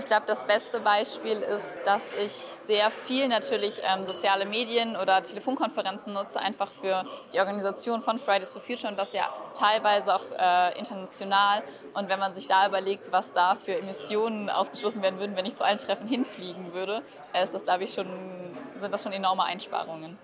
Ich glaube, das beste Beispiel ist, dass ich sehr viel natürlich ähm, soziale Medien oder Telefonkonferenzen nutze, einfach für die Organisation von Fridays for Future und das ja teilweise auch äh, international. Und wenn man sich da überlegt, was da für Emissionen ausgestoßen werden würden, wenn ich zu allen Treffen hinfliegen würde, äh, ist das, glaube ich, schon, sind das schon enorme Einsparungen.